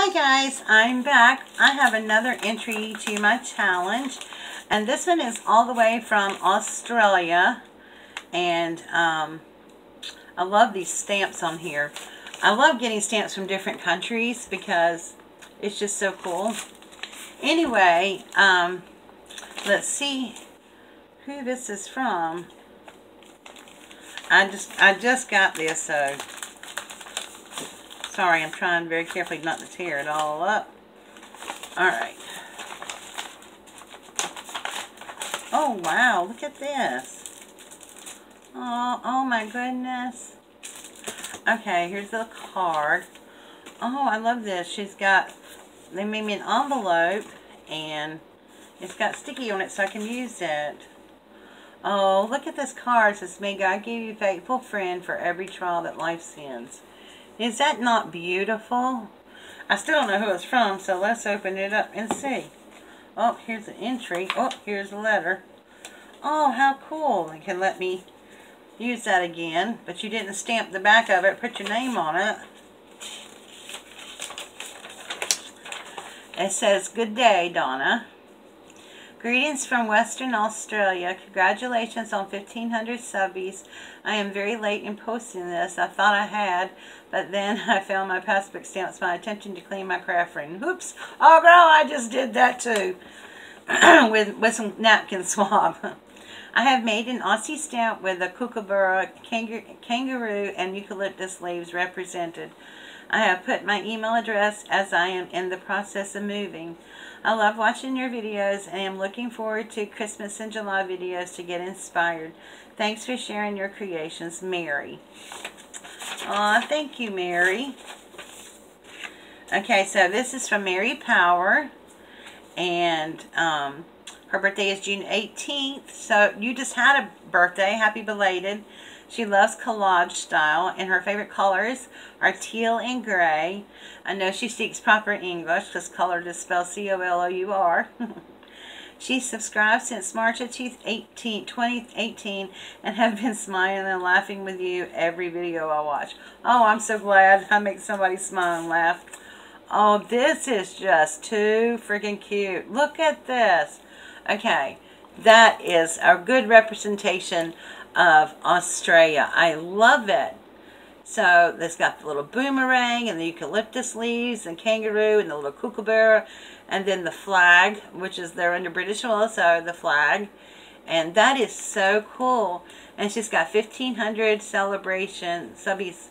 Hi guys, I'm back. I have another entry to my challenge. And this one is all the way from Australia. And um, I love these stamps on here. I love getting stamps from different countries because it's just so cool. Anyway, um, let's see who this is from. I just I just got this, so sorry, I'm trying very carefully not to tear it all up. Alright. Oh, wow, look at this. Oh, oh my goodness. Okay, here's the card. Oh, I love this. She's got, they made me an envelope, and it's got sticky on it so I can use it. Oh, look at this card. It says, May God give you faithful friend for every trial that life sends. Is that not beautiful? I still don't know who it's from, so let's open it up and see. Oh, here's an entry. Oh, here's a letter. Oh, how cool. They can let me use that again, but you didn't stamp the back of it, put your name on it. It says, Good day, Donna. Greetings from Western Australia. Congratulations on 1500 subbies. I am very late in posting this. I thought I had, but then I found my passbook stamps my attention to clean my craft ring. Oops. Oh, girl, I just did that too. with, with some napkin swab. I have made an Aussie stamp with a kookaburra, kangaroo, and eucalyptus leaves represented. I have put my email address as I am in the process of moving. I love watching your videos and am looking forward to Christmas and July videos to get inspired. Thanks for sharing your creations, Mary. Aw, thank you, Mary. Okay, so this is from Mary Power. And um, her birthday is June 18th. So you just had a birthday. Happy belated. She loves collage style, and her favorite colors are teal and gray. I know she speaks proper English because color is spelled C-O-L-O-U-R. she subscribed since March of 2018 and have been smiling and laughing with you every video I watch. Oh, I'm so glad I make somebody smile and laugh. Oh, this is just too freaking cute. Look at this. Okay, that is a good representation of Australia. I love it. So it's got the little boomerang and the eucalyptus leaves and kangaroo and the little kookaburra and then the flag, which is there under British rule, so the flag. And that is so cool. And she's got 1,500 celebration subbies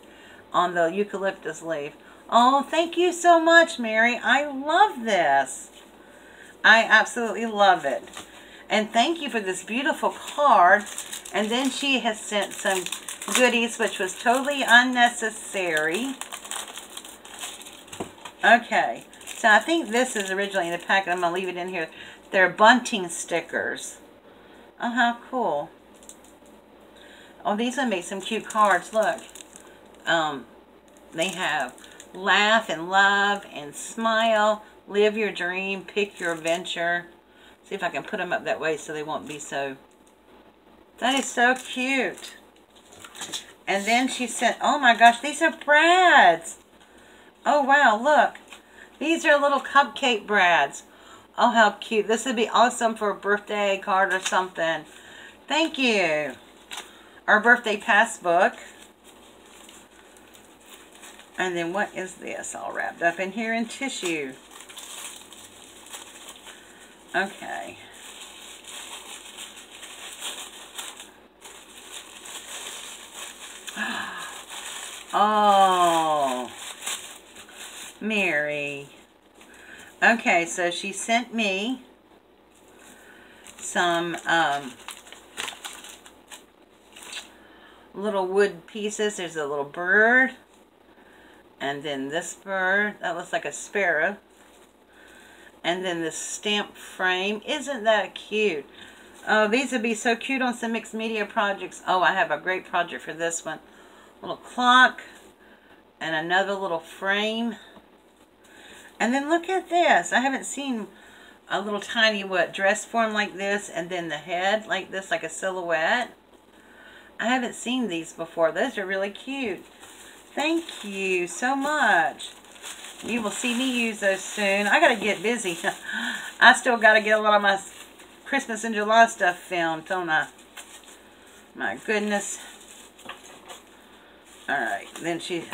on the eucalyptus leaf. Oh, thank you so much, Mary. I love this. I absolutely love it. And thank you for this beautiful card. And then she has sent some goodies, which was totally unnecessary. Okay. So I think this is originally in the packet. I'm going to leave it in here. They're bunting stickers. Oh, how cool. Oh, these will make some cute cards. Look. Um, they have laugh and love and smile. Live your dream. Pick your adventure. See if I can put them up that way so they won't be so... That is so cute. And then she said, oh my gosh, these are brads. Oh wow, look. These are little cupcake brads. Oh, how cute. This would be awesome for a birthday card or something. Thank you. Our birthday passbook. And then what is this all wrapped up in here in tissue? Okay. Oh, Mary. Okay, so she sent me some um, little wood pieces. There's a little bird. And then this bird. That looks like a sparrow. And then the stamp frame. Isn't that cute? Oh, these would be so cute on some mixed media projects. Oh, I have a great project for this one. Little clock. And another little frame. And then look at this. I haven't seen a little tiny, what, dress form like this. And then the head like this, like a silhouette. I haven't seen these before. Those are really cute. Thank you so much. You will see me use those soon. I got to get busy. I still got to get a lot of my Christmas and July stuff filmed, don't I? My goodness. Alright, then she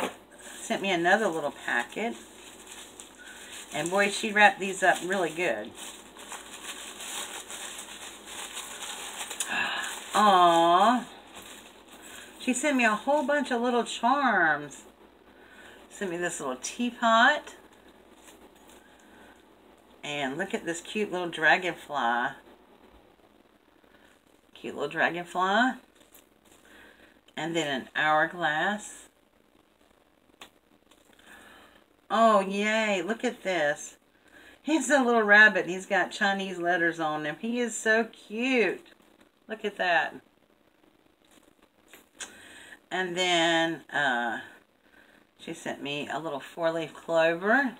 sent me another little packet. And boy, she wrapped these up really good. Aww. She sent me a whole bunch of little charms. Sent me this little teapot. And look at this cute little dragonfly. Cute little dragonfly. And then an hourglass. Oh, yay. Look at this. He's a little rabbit. He's got Chinese letters on him. He is so cute. Look at that. And then uh, she sent me a little four-leaf clover.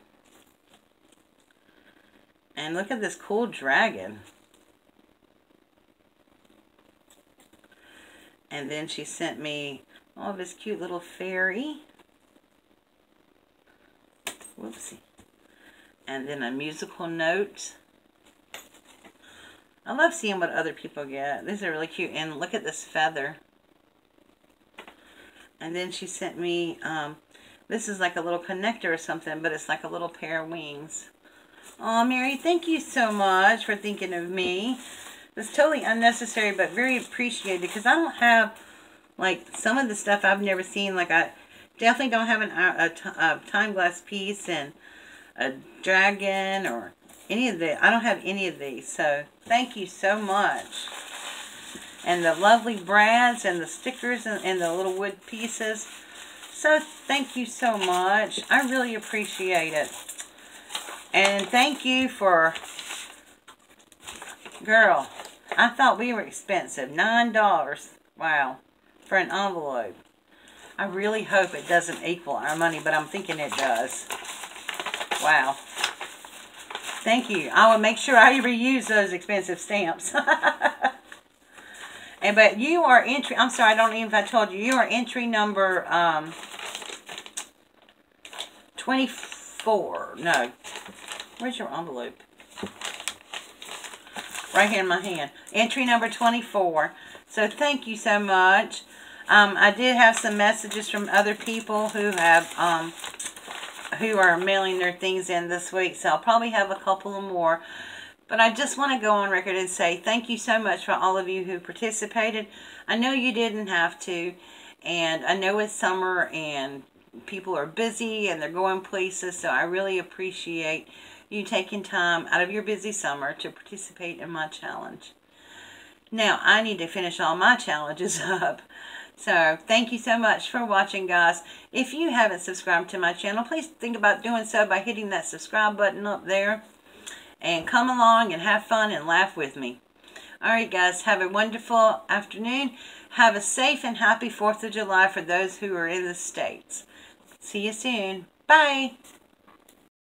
And look at this cool dragon. And then she sent me all of this cute little fairy. Whoopsie. And then a musical note. I love seeing what other people get. These are really cute. And look at this feather. And then she sent me, um, this is like a little connector or something, but it's like a little pair of wings. Oh, Mary, thank you so much for thinking of me. It's totally unnecessary, but very appreciated because I don't have, like, some of the stuff I've never seen. Like, I definitely don't have an, uh, a, a time glass piece and a dragon or any of the, I don't have any of these. So, thank you so much. And the lovely brads and the stickers and, and the little wood pieces. So, thank you so much. I really appreciate it. And thank you for, girl, I thought we were expensive. $9. Wow. For an envelope. I really hope it doesn't equal our money, but I'm thinking it does. Wow. Thank you. I will make sure I reuse those expensive stamps. and But you are entry, I'm sorry, I don't even if I told you, you are entry number um, 24. No. Where's your envelope? Right here in my hand. Entry number 24. So thank you so much. Um, I did have some messages from other people who have, um, who are mailing their things in this week. So I'll probably have a couple of more. But I just want to go on record and say thank you so much for all of you who participated. I know you didn't have to. And I know it's summer and people are busy and they're going places. So I really appreciate you taking time out of your busy summer to participate in my challenge. Now, I need to finish all my challenges up. So thank you so much for watching, guys. If you haven't subscribed to my channel, please think about doing so by hitting that subscribe button up there. And come along and have fun and laugh with me. Alright, guys. Have a wonderful afternoon. Have a safe and happy 4th of July for those who are in the States. See you soon. Bye.